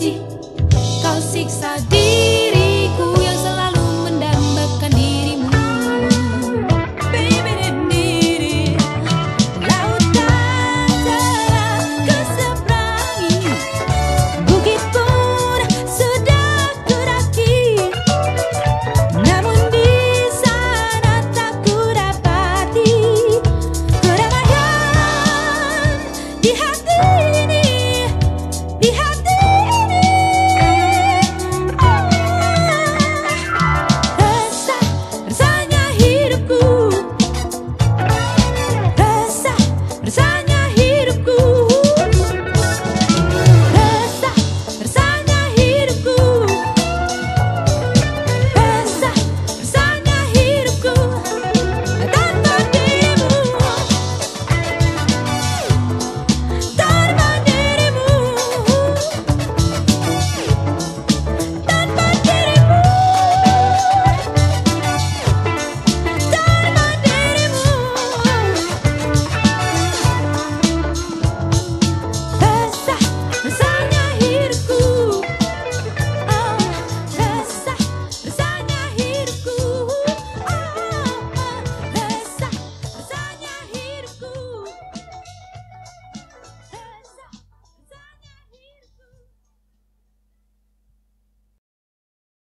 对